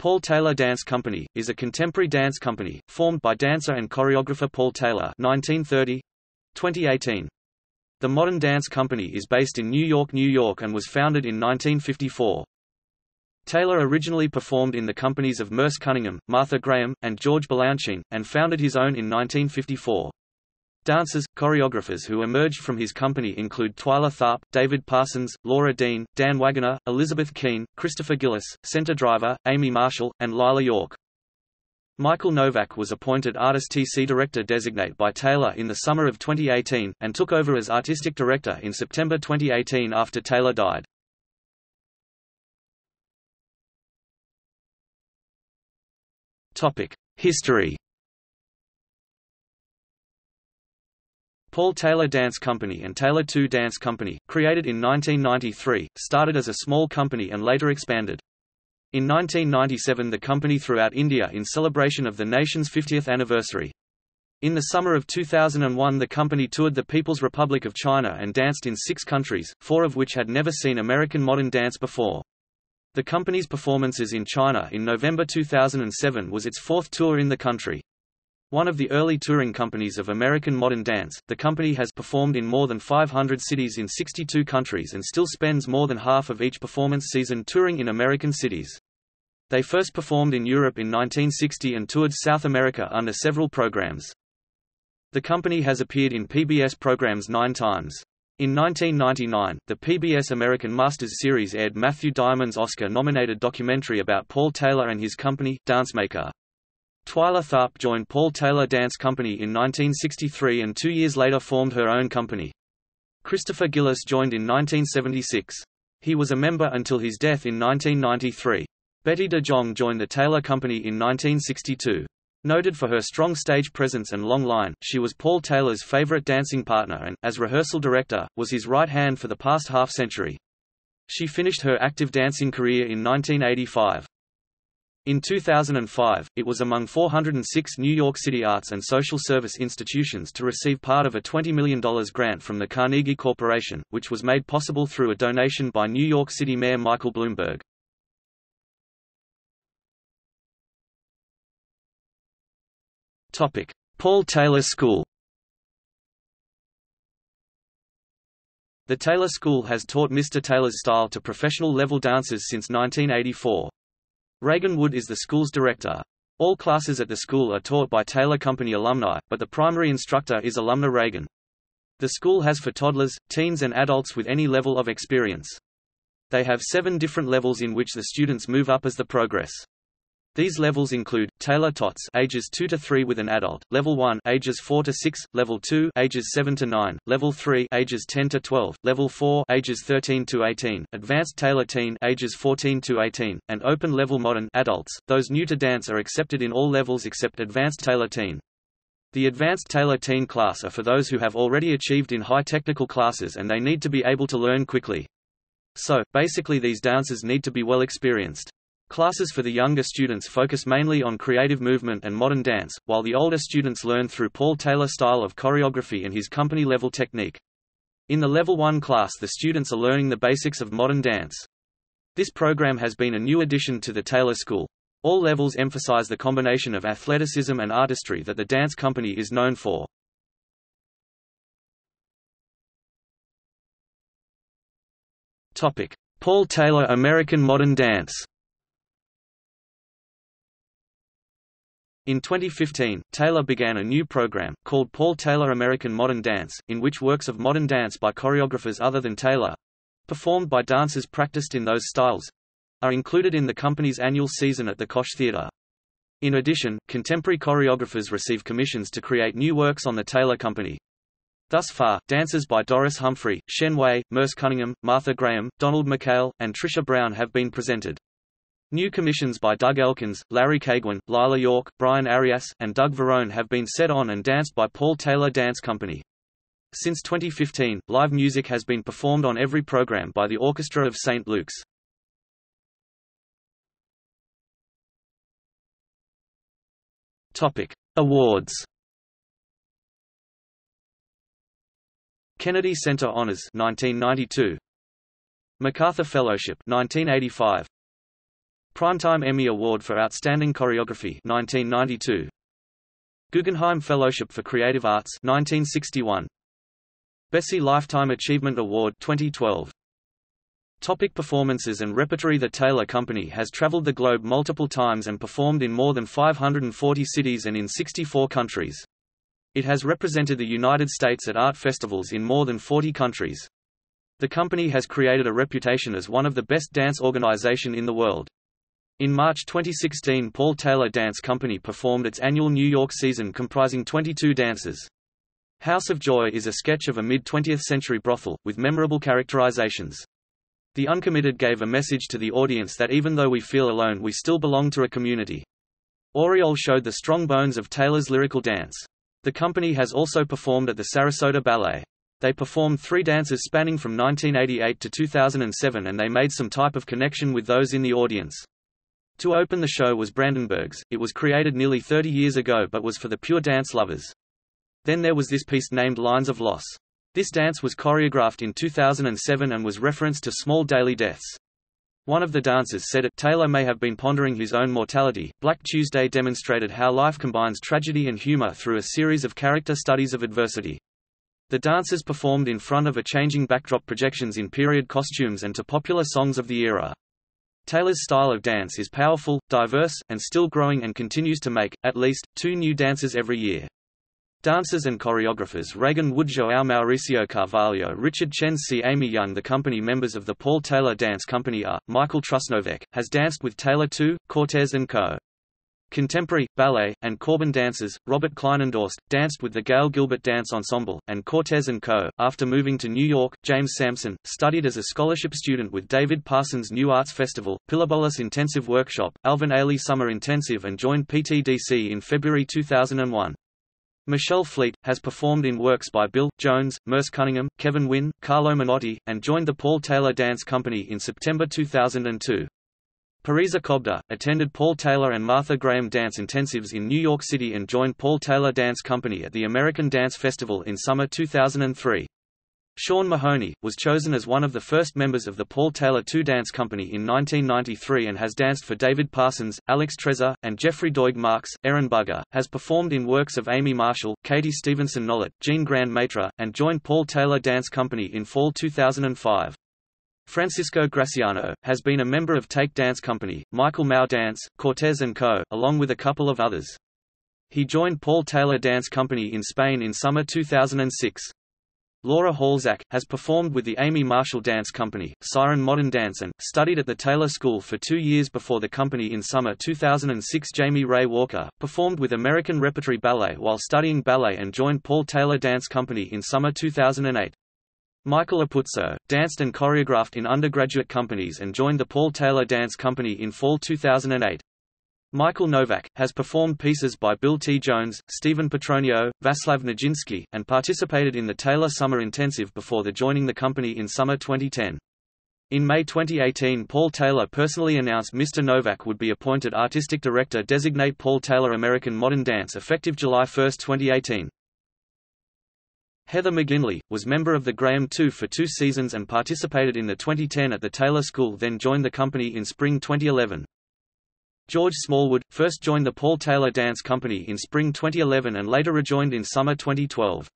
Paul Taylor Dance Company, is a contemporary dance company, formed by dancer and choreographer Paul Taylor 1930 2018. The Modern Dance Company is based in New York, New York and was founded in 1954. Taylor originally performed in the companies of Merce Cunningham, Martha Graham, and George Balanchine, and founded his own in 1954. Dancers, choreographers who emerged from his company include Twyla Tharp, David Parsons, Laura Dean, Dan Wagoner, Elizabeth Keen, Christopher Gillis, Senta Driver, Amy Marshall, and Lila York. Michael Novak was appointed Artistic Director Designate by Taylor in the summer of 2018, and took over as Artistic Director in September 2018 after Taylor died. History Paul Taylor Dance Company and Taylor II Dance Company, created in 1993, started as a small company and later expanded. In 1997 the company threw out India in celebration of the nation's 50th anniversary. In the summer of 2001 the company toured the People's Republic of China and danced in six countries, four of which had never seen American modern dance before. The company's performances in China in November 2007 was its fourth tour in the country. One of the early touring companies of American modern dance, the company has performed in more than 500 cities in 62 countries and still spends more than half of each performance season touring in American cities. They first performed in Europe in 1960 and toured South America under several programs. The company has appeared in PBS programs nine times. In 1999, the PBS American Masters series aired Matthew Diamond's Oscar-nominated documentary about Paul Taylor and his company, Dancemaker. Twyla Tharp joined Paul Taylor Dance Company in 1963 and two years later formed her own company. Christopher Gillis joined in 1976. He was a member until his death in 1993. Betty de Jong joined the Taylor Company in 1962. Noted for her strong stage presence and long line, she was Paul Taylor's favorite dancing partner and, as rehearsal director, was his right hand for the past half-century. She finished her active dancing career in 1985. In 2005, it was among 406 New York City arts and social service institutions to receive part of a $20 million grant from the Carnegie Corporation, which was made possible through a donation by New York City Mayor Michael Bloomberg. Paul Taylor School The Taylor School has taught Mr. Taylor's style to professional level dancers since 1984. Reagan Wood is the school's director. All classes at the school are taught by Taylor Company alumni, but the primary instructor is alumna Reagan. The school has for toddlers, teens and adults with any level of experience. They have seven different levels in which the students move up as the progress. These levels include Taylor Tots ages 2 to 3 with an adult, level 1 ages 4 to 6, level 2 ages 7 to 9, level 3 ages 10 to 12, level 4 ages 13 to 18, advanced Taylor Teen ages 14 to 18, and open level modern adults. Those new to dance are accepted in all levels except advanced Taylor Teen. The Advanced Taylor Teen class are for those who have already achieved in high technical classes and they need to be able to learn quickly. So, basically these dancers need to be well experienced. Classes for the younger students focus mainly on creative movement and modern dance, while the older students learn through Paul Taylor's style of choreography and his company-level technique. In the Level 1 class the students are learning the basics of modern dance. This program has been a new addition to the Taylor School. All levels emphasize the combination of athleticism and artistry that the dance company is known for. Paul Taylor American Modern Dance In 2015, Taylor began a new program, called Paul Taylor American Modern Dance, in which works of modern dance by choreographers other than Taylor—performed by dancers practiced in those styles—are included in the company's annual season at the Koch Theatre. In addition, contemporary choreographers receive commissions to create new works on the Taylor Company. Thus far, dances by Doris Humphrey, Shen Wei, Merce Cunningham, Martha Graham, Donald McKayle, and Trisha Brown have been presented. New commissions by Doug Elkins, Larry Keigwin, Lila York, Bryan Arias, and Doug Varone have been set on and danced by Paul Taylor Dance Company. Since 2015, live music has been performed on every program by the Orchestra of St. Luke's. Topic: Awards. Kennedy Center Honors 1992. MacArthur Fellowship 1985. Primetime Emmy Award for Outstanding Choreography 1992 Guggenheim Fellowship for Creative Arts 1961 Bessie Lifetime Achievement Award 2012 Topic performances and repertory The Taylor Company has traveled the globe multiple times and performed in more than 540 cities and in 64 countries. It has represented the United States at art festivals in more than 40 countries. The company has created a reputation as one of the best dance organization in the world. In March 2016 Paul Taylor Dance Company performed its annual New York season comprising 22 dances. House of Joy is a sketch of a mid-20th century brothel, with memorable characterizations. The Uncommitted gave a message to the audience that even though we feel alone we still belong to a community. Aureole showed the strong bones of Taylor's lyrical dance. The company has also performed at the Sarasota Ballet. They performed three dances spanning from 1988 to 2007 and they made some type of connection with those in the audience. To open the show was Brandenburg's, it was created nearly 30 years ago but was for the pure dance lovers. Then there was this piece named Lines of Loss. This dance was choreographed in 2007 and was referenced to small daily deaths. One of the dancers said it Taylor may have been pondering his own mortality. Black Tuesday demonstrated how life combines tragedy and humor through a series of character studies of adversity. The dancers performed in front of a changing backdrop projections in period costumes and to popular songs of the era. Taylor's style of dance is powerful, diverse, and still growing and continues to make, at least, two new dances every year. Dancers and choreographers Reagan Wood João Mauricio Carvalho Richard Chen See Amy Young The company members of the Paul Taylor Dance Company are, Michael Trusnovec, has danced with Taylor II, Cortez & Co. Contemporary, ballet, and Corbin dancers, Robert Kleinendorst, danced with the Gail Gilbert Dance Ensemble, and Cortez & Co. After moving to New York, James Sampson, studied as a scholarship student with David Parsons New Arts Festival, Pilobolus Intensive Workshop, Alvin Ailey Summer Intensive and joined PTDC in February 2001. Michelle Fleet, has performed in works by Bill, Jones, Merce Cunningham, Kevin Wynn, Carlo Menotti, and joined the Paul Taylor Dance Company in September 2002. Parisa Khobdeh, attended Paul Taylor and Martha Graham dance intensives in New York City and joined Paul Taylor Dance Company at the American Dance Festival in summer 2003. Sean Mahoney, was chosen as one of the first members of the Paul Taylor II Dance Company in 1993 and has danced for David Parsons, Alex Trezor, and Jeffrey Doig Marks. Eran Bugge, has performed in works of Amy Marshall, Katie Stevenson Nolet, Jean Grand Maitre, and joined Paul Taylor Dance Company in fall 2005. Francisco Graciano, has been a member of Take Dance Company, Michael Mao Dance, Cortez & Co., along with a couple of others. He joined Paul Taylor Dance Company in Spain in summer 2006. Laura Halzack, has performed with the Amy Marshall Dance Company, Siren Modern Dance and, studied at the Taylor School for two years before the company in summer 2006 Jamie Rae Walker, performed with American Repertory Ballet while studying ballet and joined Paul Taylor Dance Company in summer 2008. Michael Apuzzo, danced and choreographed in undergraduate companies and joined the Paul Taylor Dance Company in fall 2008. Michael Novak, has performed pieces by Bill T. Jones, Stephen Petronio, Vaslav Nijinsky, and participated in the Taylor Summer Intensive before the joining the company in summer 2010. In May 2018 Paul Taylor personally announced Mr. Novak would be appointed Artistic Director designate Paul Taylor American Modern Dance effective July 1, 2018. Heather McGinley, was member of the Graham 2 for two seasons and participated in the 2010 at the Taylor School then joined the company in spring 2011. George Smallwood, first joined the Paul Taylor Dance Company in spring 2011 and later rejoined in summer 2012.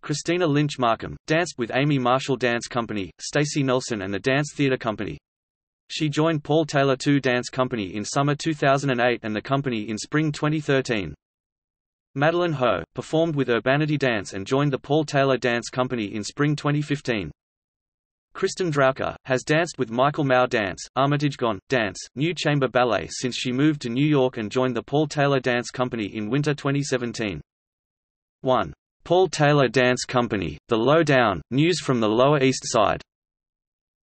Christina Lynch Markham, danced with Amy Marshall Dance Company, Stacey Nelson and the Dance Theatre Company. She joined Paul Taylor II Dance Company in summer 2008 and the company in spring 2013. Madeline Ho, performed with Urbanity Dance and joined the Paul Taylor Dance Company in spring 2015. Kristen Draucker, has danced with Michael Mao Dance, Armitage Gone, Dance, New Chamber Ballet since she moved to New York and joined the Paul Taylor Dance Company in winter 2017. 1. Paul Taylor Dance Company, The Lowdown, News from the Lower East Side.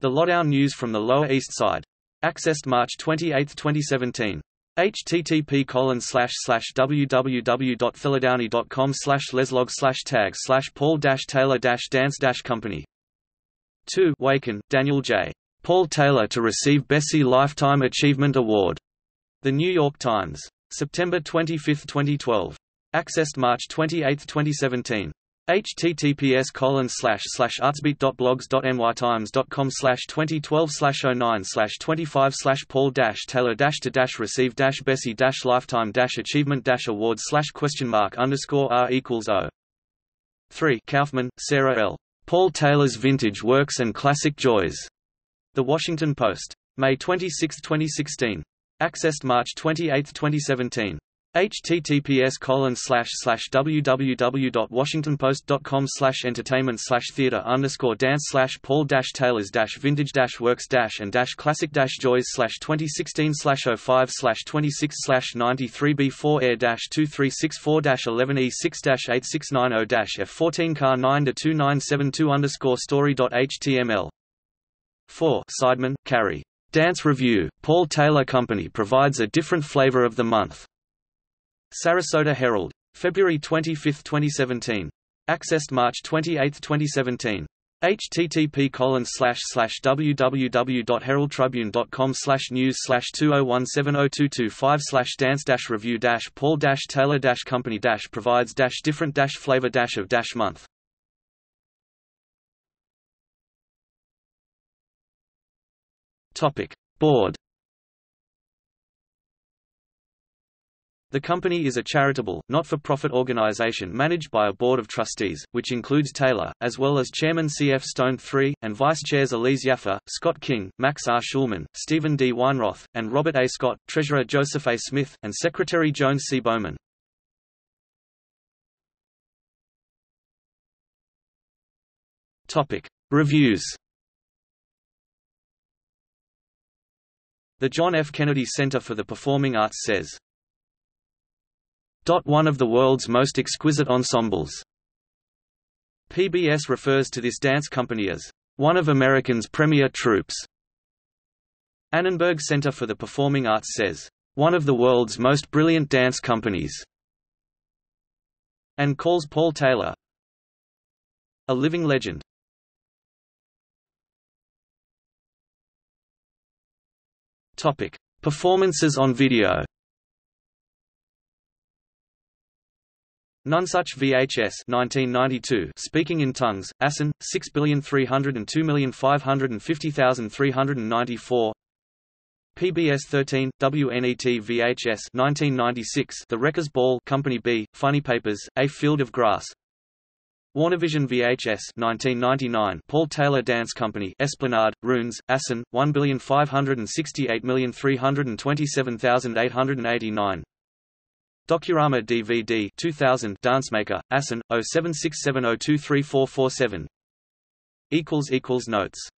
The Lowdown News from the Lower East Side. Accessed March 28, 2017 http colon slash slash www.philadowney.com slash leslog slash tag slash paul dash taylor dash dance dash company 2 Wakin, Daniel J. Paul Taylor to receive Bessie Lifetime Achievement Award. The New York Times. September 25, 2012. Accessed March 28, 2017. Https colon slash slash artsbeat.blogs.nytimes.com slash 2012 slash 09 slash 25 slash paul dash taylor dash to dash receive dash bessie dash lifetime dash achievement dash award slash question mark underscore r equals o 3 Kaufman, Sarah L. Paul Taylor's Vintage Works and Classic Joys. The Washington Post. May 26, 2016. Accessed March 28, 2017 https colon slash slash www.washingtonpost.com slash entertainment slash theater underscore dance slash paul dash taylors dash vintage dash works dash and dash classic dash joys slash 2016 slash 05 slash 26 slash 93 b4 air dash 2364 dash 11 e 6 dash 8690 dash f14 car 9 to 2972 underscore story dot html 4 Seidman, Carrie. Dance Review, Paul Taylor Company provides a different flavor of the month. Sarasota Herald. February 25, 2017. Accessed March 28, 2017 http colon www.heraldtribune.com news slash 20170225 slash dance dash review paul taylor company provides different flavor of dash month topic board The company is a charitable, not-for-profit organization managed by a board of trustees, which includes Taylor, as well as Chairman C. F. Stone III, and Vice-Chairs Elise Yaffa, Scott King, Max R. Schulman, Stephen D. Weinroth, and Robert A. Scott, Treasurer Joseph A. Smith, and Secretary Jones C. Bowman. Topic. Reviews The John F. Kennedy Center for the Performing Arts says, one of the world's most exquisite ensembles. PBS refers to this dance company as one of America's premier troupes. Annenberg Center for the Performing Arts says, one of the world's most brilliant dance companies, and calls Paul Taylor a living legend. Topic: Performances on video. Nonesuch VHS 1992 Speaking in Tongues, ASIN, 6302550,394 PBS 13, WNET VHS 1996 The Wreckers Ball Company B, Funny Papers, A Field of Grass. Warnervision VHS 1999 Paul Taylor Dance Company Esplanade, Runes, ASIN, 1,568,327,889 Docurama DVD 2000 Dancemaker, ASIN, 0767023447 Notes